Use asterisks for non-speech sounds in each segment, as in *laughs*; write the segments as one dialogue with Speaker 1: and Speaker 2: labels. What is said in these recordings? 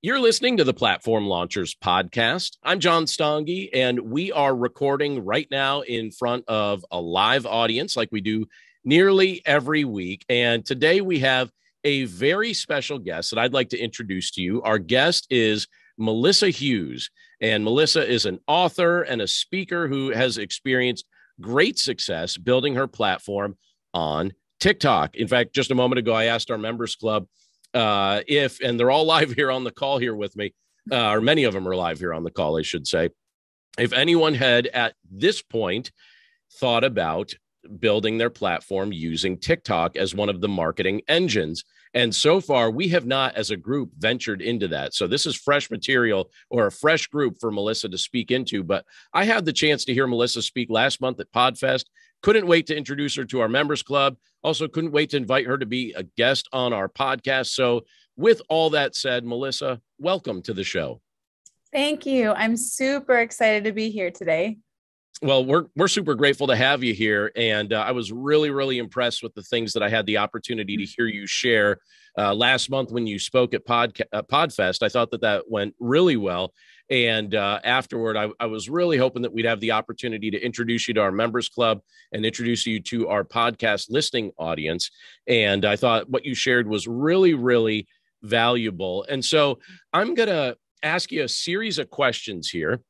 Speaker 1: You're listening to the Platform Launchers podcast. I'm John Stange, and we are recording right now in front of a live audience like we do nearly every week. And today we have a very special guest that I'd like to introduce to you. Our guest is Melissa Hughes, and Melissa is an author and a speaker who has experienced great success building her platform on TikTok. In fact, just a moment ago, I asked our members club uh, if, and they're all *laughs* live here on the call here with me, uh, or many of them are live here on the call, I should say. If anyone had at this point thought about building their platform using TikTok as one of the marketing engines, and so far, we have not, as a group, ventured into that. So this is fresh material or a fresh group for Melissa to speak into. But I had the chance to hear Melissa speak last month at PodFest. Couldn't wait to introduce her to our members club. Also, couldn't wait to invite her to be a guest on our podcast. So, with all that said, Melissa, welcome to the show.
Speaker 2: Thank you. I'm super excited to be here today.
Speaker 1: Well, we're we're super grateful to have you here, and uh, I was really really impressed with the things that I had the opportunity to hear you share uh, last month when you spoke at Pod uh, Podfest. I thought that that went really well, and uh, afterward, I, I, was really hoping that we'd have the opportunity to introduce you to our members club and introduce you to our podcast listening audience. And I thought what you shared was really, really valuable. And so I'm going to ask you a series of questions here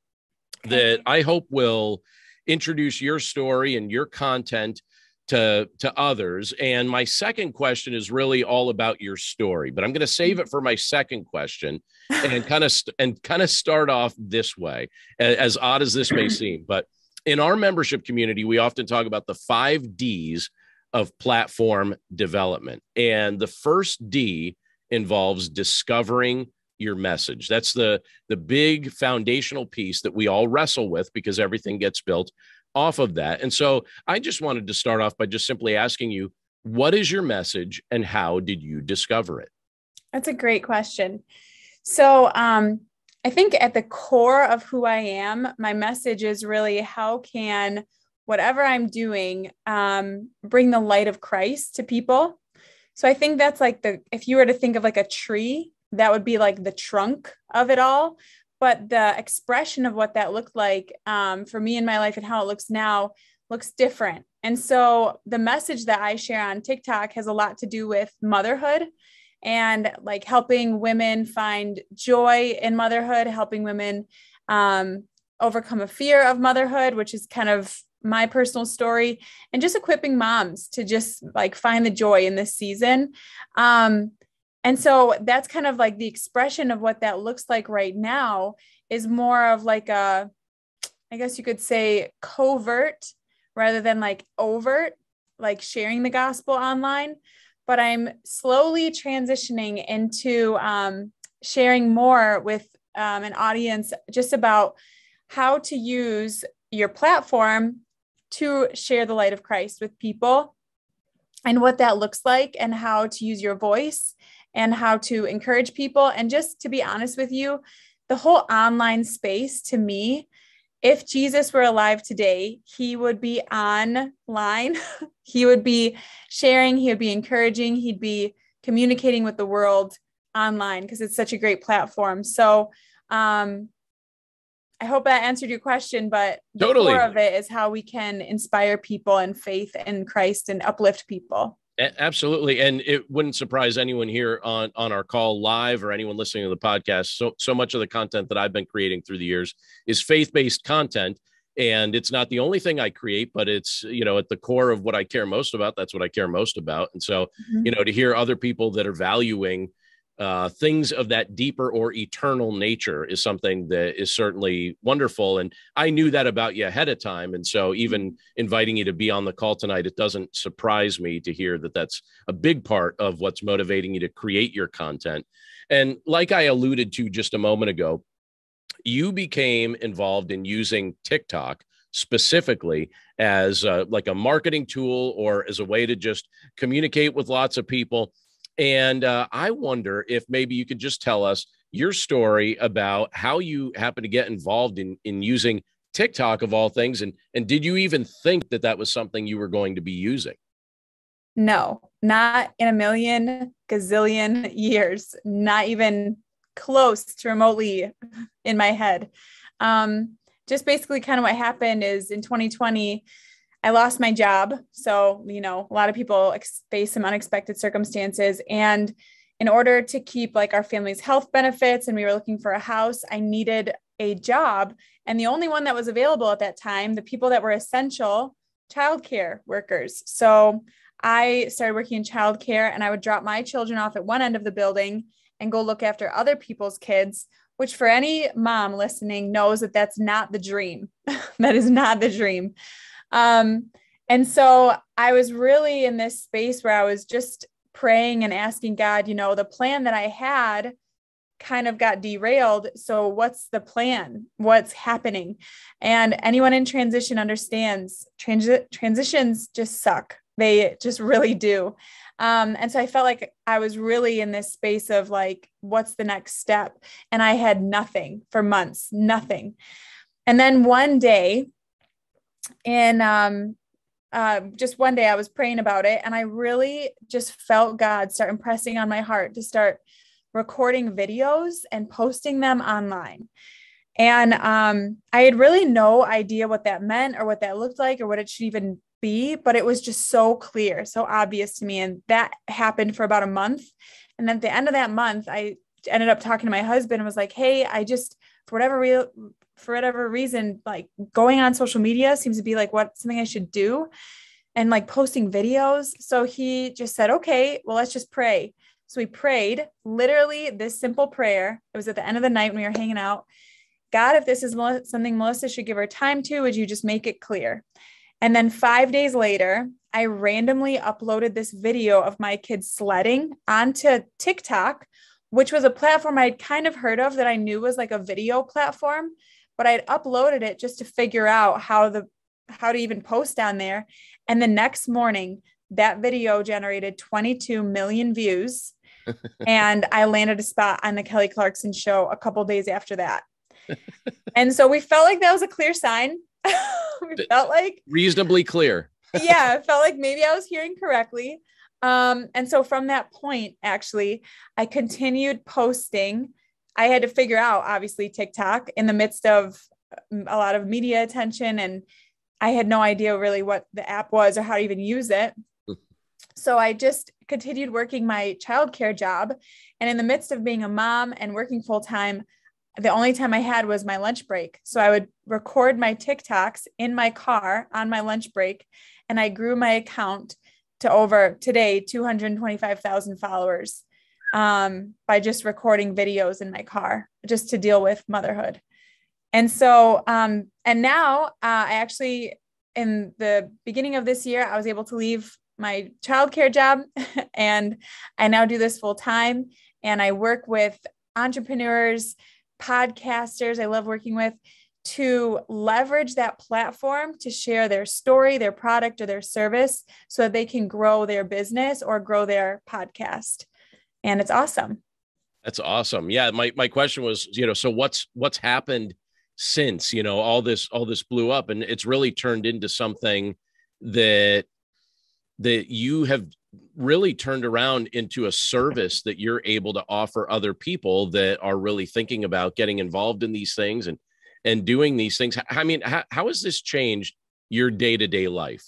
Speaker 1: that I hope will introduce your story and your content to to others. And my second question is really all about your story but i'm going to save it for my second question and kind of *laughs* st- and kind of start off this way as odd as this may *clears throat* seem but in our membership community we often talk about the 5 Ds of platform development. And the first D involves discovering your message that's the the big foundational piece that we all wrestle with because everything gets built off of that. And so I just wanted to start off by just simply asking you, what is your message and how did you discover it?
Speaker 2: That's a great question. So, um, I think at the core of who I am, my message is really how can whatever I'm doing um, bring the light of Christ to people. So I think that's like the, if you were to think of like a tree, that would be like the trunk of it all but the expression of what that looked like um, for me in my life and how it looks now looks different. And so the message that I share on TikTok has a lot to do with motherhood and like helping women find joy in motherhood, helping women um, overcome a fear of motherhood, which is kind of my personal story, and just equipping moms to just like find the joy in this season. Um, and so that's kind of like the expression of what that looks like right now is more of like a, I guess you could say covert rather than like overt, like sharing the gospel online. But I'm slowly transitioning into um, sharing more with um, an audience just about how to use your platform to share the light of Christ with people and what that looks like and how to use your voice and how to encourage people. And just to be honest with you, the whole online space to me, if Jesus were alive today, he would be online. *laughs* he would be sharing, he would be encouraging, he'd be communicating with the world online because it's such a great platform. So, um, I hope that answered your question, but the totally. core of it is how we can inspire people in faith in Christ and uplift people.
Speaker 1: Absolutely, and it wouldn't surprise anyone here on on our call live or anyone listening to the podcast. So so much of the content that I've been creating through the years is faith based content, and it's not the only thing I create, but it's you know at the core of what I care most about. That's what I care most about, and so mm-hmm. you know to hear other people that are valuing uh, things of that deeper or eternal nature is something that is certainly wonderful. And I knew that about you ahead of time. And so, even inviting you to be on the call tonight, it doesn't surprise me to hear that that's a big part of what's motivating you to create your content. And like I alluded to just a moment ago, you became involved in using TikTok specifically as uh, like a marketing tool or as a way to just communicate with lots of people and uh, I wonder if maybe you could just tell us your story about how you happen to get involved in in using TikTok of all things, and and did you even think that that was something you were going to be using?
Speaker 2: No, not in a million gazillion years. Not even close to remotely in my head. Um, just basically, kind of what happened is in 2020, I lost my job. So, you know, a lot of people ex- face some unexpected circumstances. And in order to keep like our family's health benefits and we were looking for a house, I needed a job. And the only one that was available at that time, the people that were essential childcare workers. So I started working in childcare and I would drop my children off at one end of the building and go look after other people's kids, which for any mom listening knows that that's not the dream. *laughs* that is not the dream. Um, and so I was really in this space where I was just praying and asking God, you know, the plan that I had kind of got derailed. So, what's the plan? What's happening? And anyone in transition understands transi- transitions just suck. They just really do. Um, and so I felt like I was really in this space of like, what's the next step? And I had nothing for months, nothing. And then one day, in um, uh, just one day, I was praying about it, and I really just felt God start impressing on my heart to start recording videos and posting them online. And um, I had really no idea what that meant or what that looked like or what it should even be, but it was just so clear, so obvious to me. And that happened for about a month. And at the end of that month, I ended up talking to my husband and was like, hey, I just, for whatever real, for whatever reason, like going on social media seems to be like what something I should do and like posting videos. So he just said, okay, well, let's just pray. So we prayed literally this simple prayer. It was at the end of the night when we were hanging out. God, if this is something Melissa should give her time to, would you just make it clear? And then five days later, I randomly uploaded this video of my kids sledding onto TikTok, which was a platform I'd kind of heard of that I knew was like a video platform, but I'd uploaded it just to figure out how the how to even post down there. And the next morning, that video generated 22 million views. *laughs* and I landed a spot on the Kelly Clarkson show a couple days after that. *laughs* and so we felt like that was a clear sign *laughs* we felt like
Speaker 1: reasonably clear.
Speaker 2: yeah, it felt like maybe I was hearing correctly. Um, and so from that point, actually, I continued posting. I had to figure out, obviously, TikTok in the midst of um, a lot of media attention, and I had no idea really what the app was or how to even use it. so I just continued working my childcare job. And in the midst of being a mom and working full time, the only time I had was my lunch break. So I would record my TikToks in my car on my lunch break. And I grew my account to over today 225,000 followers um, by just recording videos in my car just to deal with motherhood. And so, um, and now uh, I actually, in the beginning of this year, I was able to leave my childcare job *laughs* and I now do this full time. And I work with entrepreneurs podcasters I love working with to leverage that platform to share their story, their product, or their service so that they can grow their business or grow their podcast. And it's awesome.
Speaker 1: That's awesome. Yeah. My, my question was, you know, so what's, what's happened since, you know, all this, all this blew up and it's really turned into something that, that you have really turned around into a service that you're able to offer other people that are really thinking about getting involved in these things and and doing these things i mean how, how has this changed your day-to-day life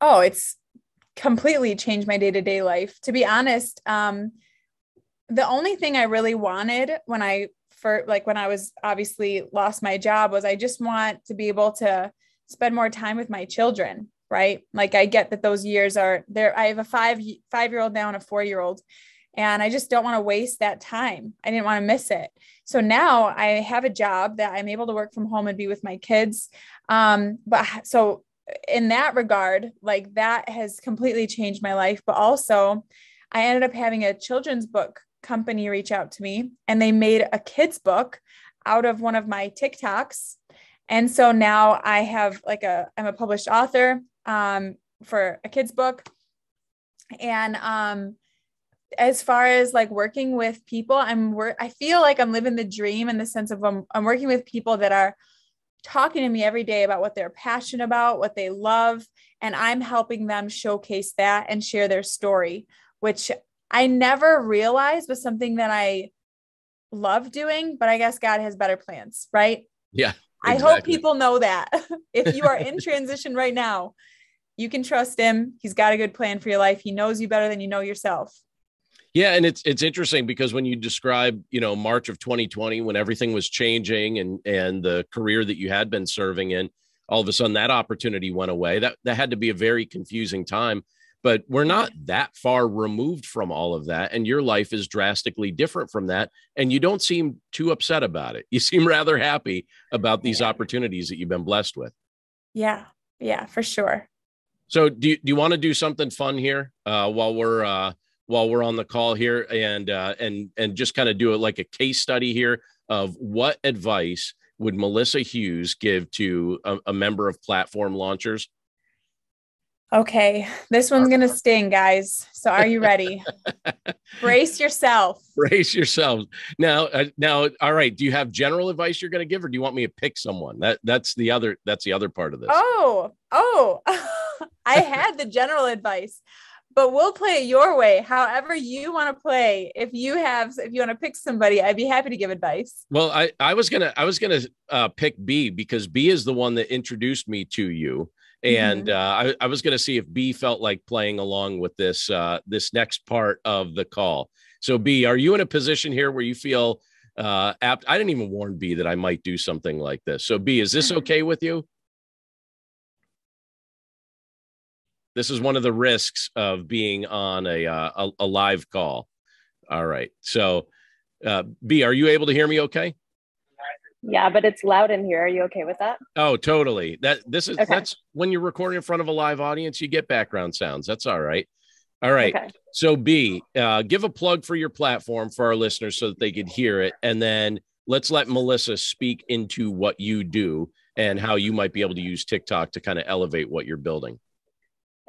Speaker 2: oh it's completely changed my day-to-day life to be honest um the only thing i really wanted when i for like when i was obviously lost my job was i just want to be able to spend more time with my children right? Like i get that those years are there i have a five five year old now and a four year old and i just don't want to waste that time. I didn't want to miss it. So now i have a job that i'm able to work from home and be with my kids um but so in that regard like that has completely changed my life but also i ended up having a children's book company reach out to me and they made a kids book out of one of my tiktoks and so now i have like a i'm a published author um, for a kid's book. And um, as far as like working with people, I'm work. I feel like I'm living the dream in the sense of I'm, I'm working with people that are talking to me every day about what they're passionate about, what they love, and I'm helping them showcase that and share their story, which I never realized was something that I love doing, but I guess God has better plans, right?
Speaker 1: Yeah.
Speaker 2: Exactly. I hope people know that. *laughs* if you are in *laughs* transition right now, you can trust him. He's got a good plan for your life. He knows you better than you know yourself.
Speaker 1: Yeah, and it's it's interesting because when you describe, you know, March of 2020 when everything was changing and and the career that you had been serving in, all of a sudden that opportunity went away. That that had to be a very confusing time. But we're not that far removed from all of that. And your life is drastically different from that. And you don't seem too upset about it. *laughs* You seem rather happy about these opportunities that you've been blessed with.
Speaker 2: Yeah. Yeah, for sure.
Speaker 1: So do you, do you want to do something fun here uh, while we're uh, while we're on the call here and uh, and and just kind of do it like a case study here of what advice would Melissa Hughes give to a, a member of platform launchers?
Speaker 2: Okay, this one's going to sting, guys. So are you ready? *laughs* Brace yourself.
Speaker 1: Brace yourselves. Now, uh, now, all right. Do you have general advice you're going to give, or do you want me to pick someone? That that's the other that's the other part of this.
Speaker 2: Oh, oh, *laughs* I had the general advice but we'll play it your way however you want to play if you have if you want to pick somebody i'd be happy to give advice
Speaker 1: well i i was gonna i was gonna uh, pick b because b is the one that introduced me to you and mm-hmm. uh, I, I was gonna see if b felt like playing along with this uh, this next part of the call so b are you in a position here where you feel uh, apt i didn't even warn b that i might do something like this so b is this okay with you This is one of the risks of being on a uh, a, a, live call. All right. So, uh, B, are you able to hear me? Okay.
Speaker 3: Yeah, but it's loud in here. Are you okay with that?
Speaker 1: Oh, totally. That this is okay. that's when you're recording in front of a live audience, you get background sounds. That's all right. All right. Okay. So B, uh, give a plug for your platform for our listeners so that they could hear it, and then let's let Melissa speak into what you do and how you might be able to use TikTok to kind of elevate what you're building.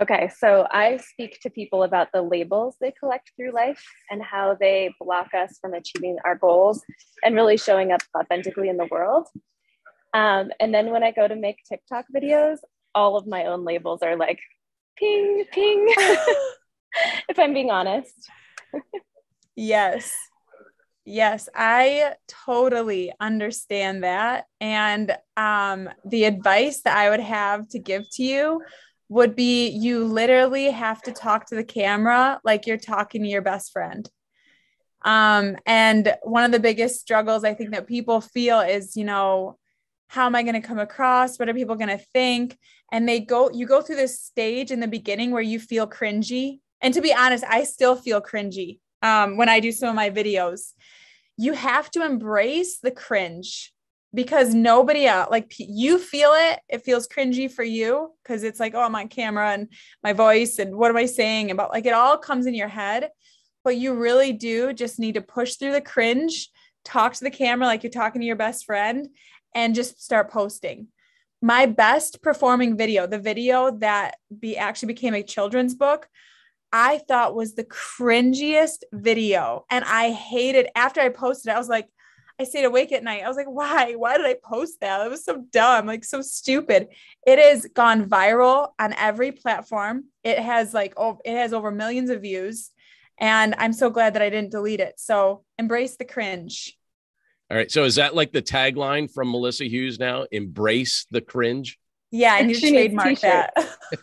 Speaker 3: Okay, so I speak to people about the labels they collect through life and how they block us from achieving our goals and really showing up authentically in the world. Um, and then when I go to make TikTok videos, all of my own labels are like ping, ping, *laughs* if I'm being honest.
Speaker 2: yes. Yes, I totally understand that. And um, the advice that I would have to give to you would be you literally have to talk to the camera like you're talking to your best friend. Um, and one of the biggest struggles I think that people feel is, you know, how am I going to come across? What are people going to think? And they go, you go through this stage in the beginning where you feel cringy. And to be honest, I still feel cringy um, when I do some of my videos. You have to embrace the cringe because nobody else like you feel it it feels cringy for you because it's like oh i'm on camera and my voice and what am i saying about like it all comes in your head but you really do just need to push through the cringe talk to the camera like you're talking to your best friend and just start posting. My best performing video the video that be actually became a children's book i thought was the cringiest video and i hated after i posted i was like I stayed awake at night. I was like, why? Why did I post that? It was so dumb, like so stupid. It has gone viral on every platform. It has like oh, it has over millions of views. And I'm so glad that I didn't delete it. So embrace the cringe.
Speaker 1: All right. So is that like the tagline from Melissa Hughes now? Embrace the cringe.
Speaker 2: Yeah, I need to trademark that.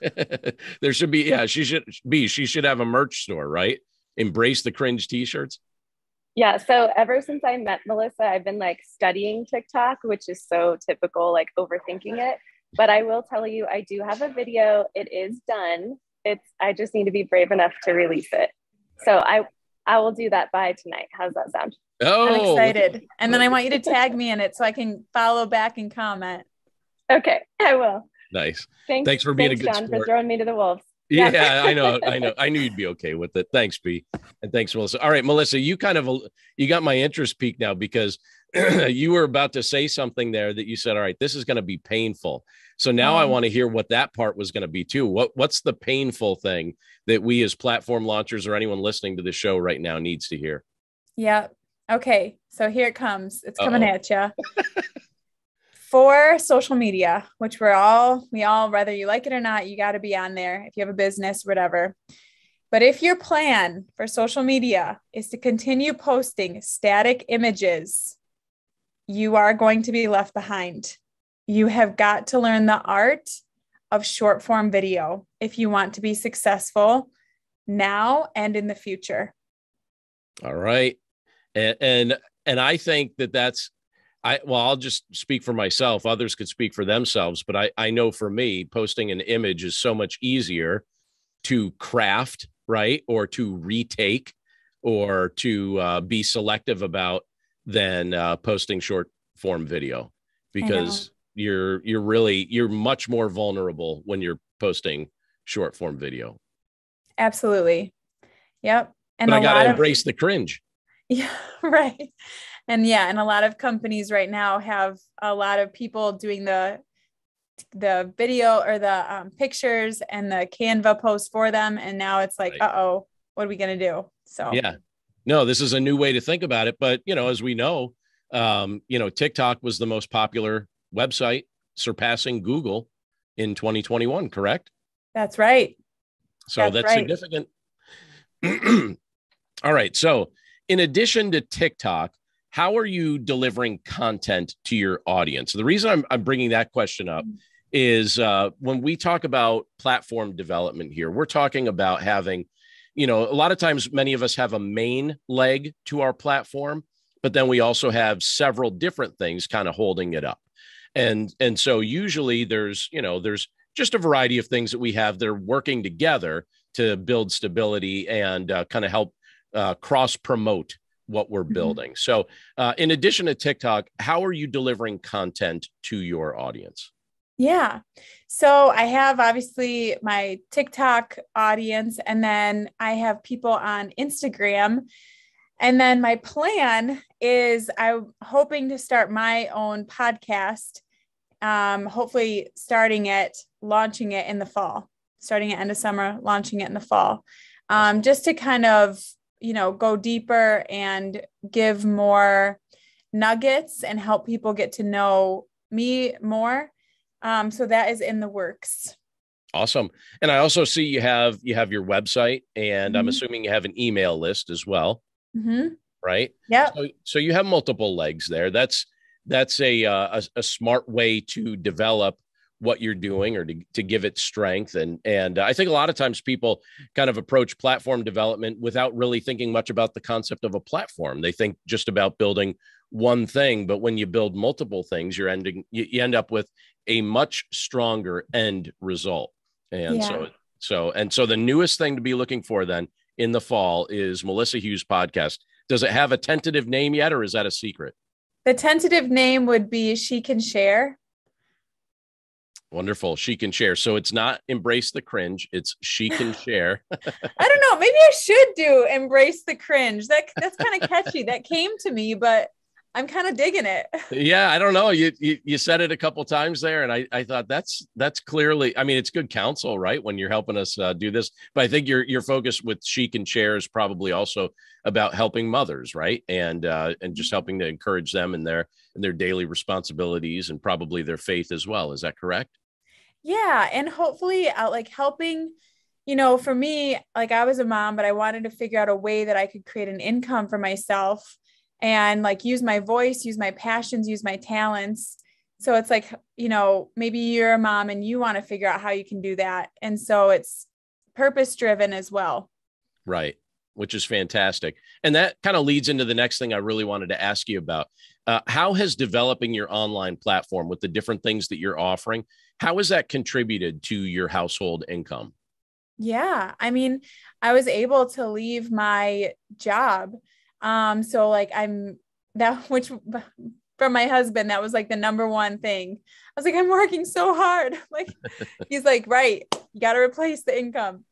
Speaker 2: *laughs* *laughs*
Speaker 1: there should be, yeah, she should be, she should have a merch store, right? Embrace the cringe t-shirts.
Speaker 3: Yeah. So ever since I met Melissa, I've been like studying TikTok, which is so typical, like overthinking it. But I will tell you, I do have a video. It is done. It's I just need to be brave enough to release it. So I I will do that by tonight. How's that sound?
Speaker 1: Oh,
Speaker 2: I'm excited. And then I want you to tag me in it so I can follow back and comment.
Speaker 3: Okay, I will.
Speaker 1: Nice. Thanks, thanks for being
Speaker 3: thanks,
Speaker 1: a good
Speaker 3: John,
Speaker 1: sport.
Speaker 3: for throwing me to the wolves.
Speaker 1: Yeah, yeah, I know, I know, I knew you'd be okay with it. Thanks, B, and thanks, Melissa. All right, Melissa, you kind of you got my interest peaked now because *clears throat* you were about to say something there that you said, "All right, this is going to be painful." So now um, I want to hear what that part was going to be too. What what's the painful thing that we as platform launchers or anyone listening to the show right now needs to hear?
Speaker 2: Yeah. Okay. So here it comes. It's coming Uh-oh. at you. *laughs* for social media, which we're all, we all, whether you like it or not, you got to be on there if you have a business, whatever. But if your plan for social media is to continue posting static images, you are going to be left behind. You have got to learn the art of short form video if you want to be successful now and in the future.
Speaker 1: All right. And and, and I think that that's I well, I'll just speak for myself. Others could speak for themselves, but I, I know for me, posting an image is so much easier to craft, right? Or to retake or to uh, be selective about than uh, posting short form video because you're you're really you're much more vulnerable when you're posting short form video.
Speaker 2: Absolutely. Yep.
Speaker 1: And but I gotta embrace of, the cringe. *laughs*
Speaker 2: Yeah, right. And yeah, and a lot of companies right now have a lot of people doing the the video or the um, pictures and the Canva post for them. And now it's like, right. uh oh, what are we gonna do? So
Speaker 1: yeah, no, this is a new way to think about it. But you know, as we know, um, you know, TikTok was the most popular website, surpassing Google in 2021. Correct?
Speaker 2: That's right.
Speaker 1: So that's, that's right. significant. *clears throat* All right. So, in addition to TikTok, how are you delivering content to your audience? The reason I'm, I'm bringing that question up mm-hmm. is uh, when we talk about platform development here, we're talking about having you know, a lot of times many of us have a main leg to our platform, but then we also have several different things kind of holding it up. And and so usually there's, you know, there's just a variety of things that we have that are working together to build stability and uh, kind of help uh, cross promote what we're mm-hmm. building. So, uh, in addition to TikTok, how are you delivering content to your audience?
Speaker 2: Yeah. So I have obviously my TikTok audience, and then I have people on Instagram. And then my plan is I'm hoping to start my own podcast, um, hopefully starting it, launching it in the fall, starting at end of summer, launching it in the fall, um, just to kind of, you know, go deeper and give more nuggets and help people get to know me more um, so that is in the works.
Speaker 1: Awesome. And I also see you have you have your website, and mm-hmm. I'm assuming you have an email list as well.
Speaker 2: Mm-hmm.
Speaker 1: Right.
Speaker 2: Yeah.
Speaker 1: So, so, you have multiple legs there. That's that's a, uh, a, a smart way to develop what you're doing or to, to give it strength and and i think a lot of times people kind of approach platform development without really thinking much about the concept of a platform they think just about building one thing but when you build multiple things you're ending you, you end up with a much stronger end result. And yeah. so, so, and so the newest thing to be looking for then in the fall is Melissa Hughes podcast. Does it have a tentative name yet, or is that a secret?
Speaker 2: The tentative name would be She Can Share.
Speaker 1: Wonderful. She can share. So it's not embrace the cringe. It's she can *laughs* share.
Speaker 2: I don't know. Maybe I should do embrace the cringe. That that's kind of catchy. that came to me, but I'm kind of digging it. *laughs*
Speaker 1: Yeah, I don't know. You, you you said it a couple times there, and I I thought that's that's clearly. I mean, it's good counsel, right? When you're helping us uh, do this, but I think your your focus with She Can Share is probably also about helping mothers, right? And uh, and just helping to encourage them in their in their daily responsibilities and probably their faith as well. Is that correct?
Speaker 2: Yeah, and hopefully, uh, like helping you know, for me, like I was a mom, but I wanted to figure out a way that I could create an income for myself and like use my voice, use my passions, use my talents. So it's like, you know, maybe you're a mom and you want to figure out how you can do that. And so it's purpose driven as well.
Speaker 1: Right. Which is fantastic. And that kind of leads into the next thing I really wanted to ask you about. Uh, how has developing your online platform with the different things that you're offering, how has that contributed to your household income?
Speaker 2: Yeah. I mean, I was able to leave my job um, so like I'm that *laughs* which from my husband, that was like the number one thing. I was like, I'm working so hard. *laughs* Like *laughs* he's like, right, you got to replace the income.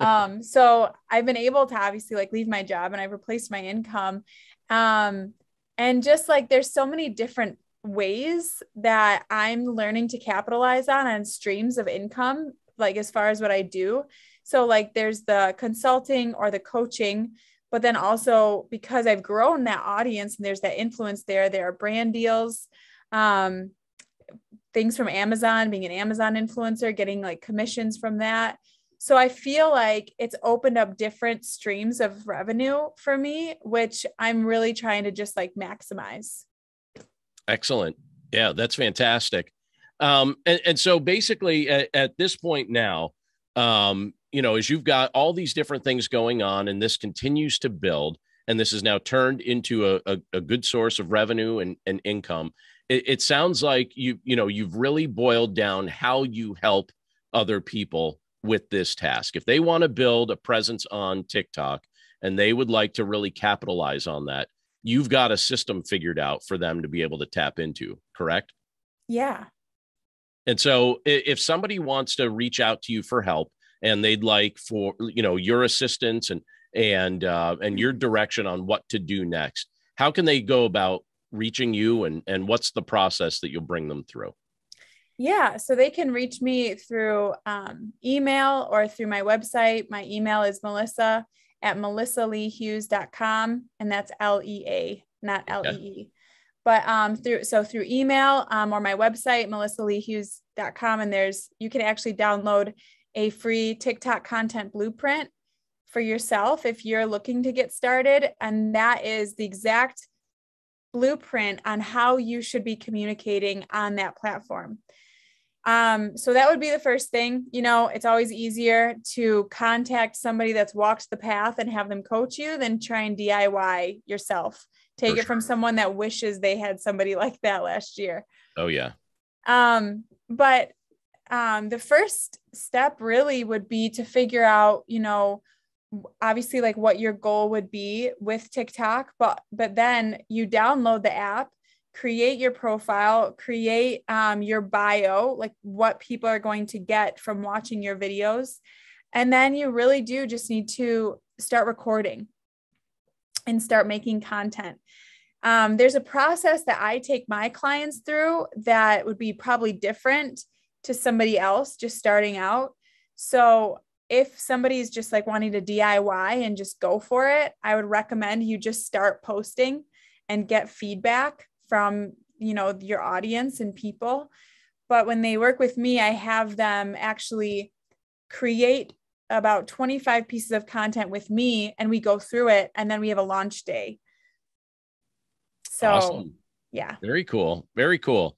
Speaker 2: Um, so I've been able to obviously like leave my job and I've replaced my income. Um, and just like there's so many different ways that I'm learning to capitalize on on streams of income, like as far as what I do. So like there's the consulting or the coaching but then also because I've grown that audience and there's that influence there, there are brand deals, um, things from Amazon, being an Amazon influencer, getting like commissions from that. So I feel like it's opened up different streams of revenue for me, which I'm really trying to just like maximize.
Speaker 1: Excellent. Yeah, that's fantastic. Um, and, and so basically at, at this point now, um, you know, as you've got all these different things going on and this continues to build, and this is now turned into a, a, a good source of revenue and, and income, it, it sounds like you, you know, you've really boiled down how you help other people with this task. If they want to build a presence on TikTok and they would like to really capitalize on that, you've got a system figured out for them to be able to tap into, correct?
Speaker 2: Yeah.
Speaker 1: And so if somebody wants to reach out to you for help and they'd like for you know your assistance and and uh, and your direction on what to do next, how can they go about reaching you and and what's the process that you'll bring them through?
Speaker 2: Yeah, so they can reach me through um, email or through my website. My email is melissa at melissaleahughes.com, and that's L E A, not L E E. But um, through so through email um, or my website, melissaleahughes.com, and there's you can actually download a free TikTok content blueprint for yourself if you're looking to get started, and that is the exact blueprint on how you should be communicating on that platform. Um, so that would be the first thing. You know, it's always easier to contact somebody that's walked the path and have them coach you than try and DIY yourself. Take For it sure. from someone that wishes they had somebody *laughs* like that last year.
Speaker 1: Oh yeah.
Speaker 2: Um, but um, the first step really would be to figure out, you know, obviously like what your goal would be with TikTok, but but then you download the app create your profile, create um, your bio, like what people are going to get from watching your videos. And then you really do just need to start recording and start making content. Um, there's a process that I take my clients through that would be probably different to somebody else just starting out. So if somebody's just like wanting to DIY and just go for it, I would recommend you just start posting and get feedback from you know your audience and people. But when they work with me i have them actually create about 25 pieces of content with me and we go through it and then we have a launch day. So awesome. yeah.
Speaker 1: Very cool. Very cool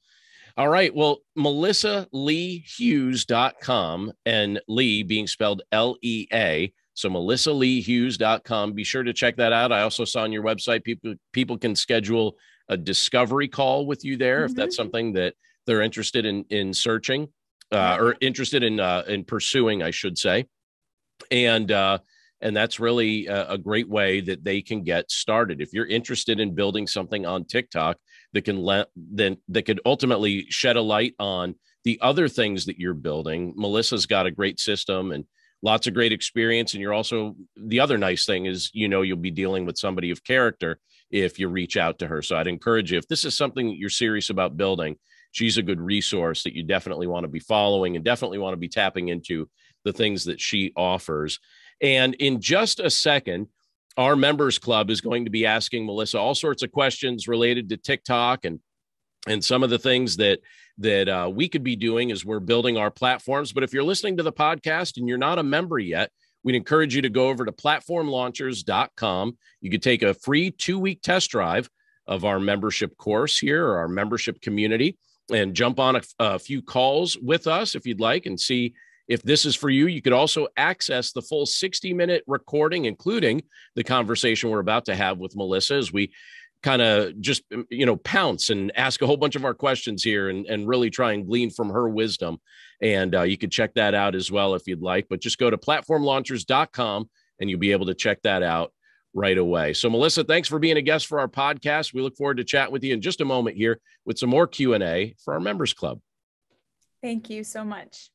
Speaker 1: all right well melissaleahughes.com and lee being spelled l-e-a so melissaleahughes.com be sure to check that out i also saw on your website people people can schedule a discovery call with you there mm-hmm. if that's mm-hmm. something that they're interested in in searching uh, or interested in uh, in pursuing, I should say, and uh, and that's really a, a, great way that they can get started. If you're interested in building something on TikTok that can let then that could ultimately shed a light on the other things that you're building, Melissa's got a great system and lots of great experience. And you're also the other nice thing is you know you'll be dealing with somebody of character if you reach out to her. So I'd encourage you, if this is something you're serious about building, she's a good resource that you definitely want to be following and definitely want to be tapping into the things that she offers. And in just a second, our members club is going to be asking Melissa all sorts of questions related to TikTok and and some of the things that that uh, we could be doing as we're building our platforms. But if you're listening to the podcast and you're not a member yet, we'd encourage you to go over to platformlaunchers.com. You could take a free two week test drive of our membership course here or our membership community and jump on a, a, few calls with us if you'd like and see if this is for you. You could also access the full 60 minute recording, including the conversation we're about to have with Melissa as we kind of just you know pounce and ask a whole bunch of our questions here and, and really try and glean from her wisdom. And uh, you can check that out as well if you'd like but just go to platformlaunchers.com and you'll be able to check that out right away. So melissa thanks for being a guest for our podcast. We look forward to chat with you in just a moment here with some more q&a for our members club.
Speaker 2: Thank you so much